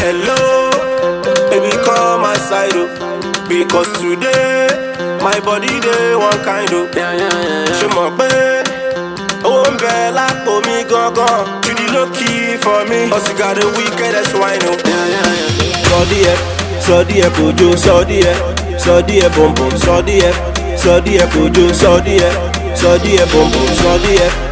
Hello, baby, come my side up. Oh. Because today, my body day one kind oh. of. Ṣé mọ̀ pé oh Bella, bẹ me go gangan? You the low key for me. Cause you got a wicked ass wine oh. o. Sọ díẹ̀, sọ díẹ̀ kojú, sọ díẹ̀, sọ díẹ̀ bọ̀m̀bọ̀m, sọ díẹ̀, sọ díẹ̀ kojú, sọ díẹ̀, sọ díẹ̀ bọ̀m̀bọ̀m, sọ díẹ̀.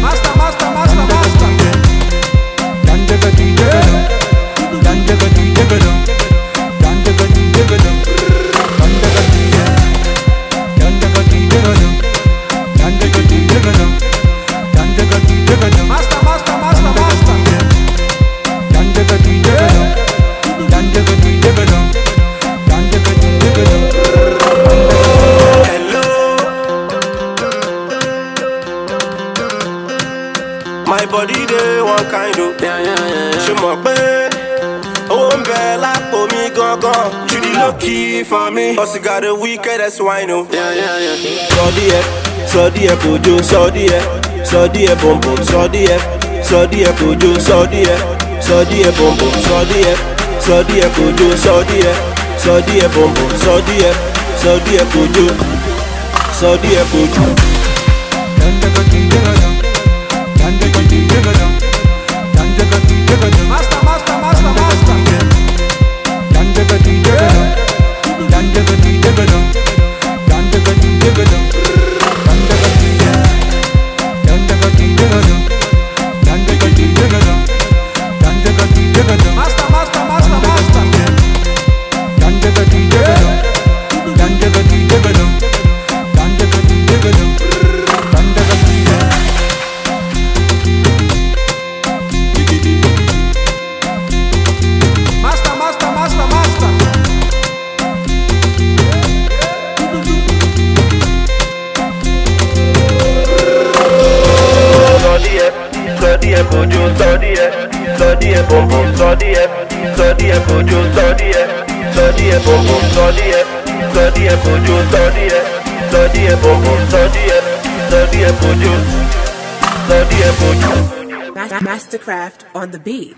My body dey one kind o. Ṣé mọ̀ pé owó ń bẹ lápò mi gangan? Judy low key for me. Ọ̀sìn got the wickedest wine o. Sọ díẹ̀, sọ díẹ̀ kojú, sọ díẹ̀, sọ díẹ̀ bọ̀m̀bọ̀m, sọ díẹ̀, sọ díẹ̀ kojú, sọ díẹ̀, sọ díẹ̀ bọ̀m̀bọ̀m, sọ díẹ̀, sọ díẹ̀ kojú, sọ díẹ̀, sọ díẹ̀ bọ̀m̀bọ̀m, sọ díẹ̀, sọ díẹ̀ kojú, sọ díẹ̀ kojú. Masterkraft on the beat.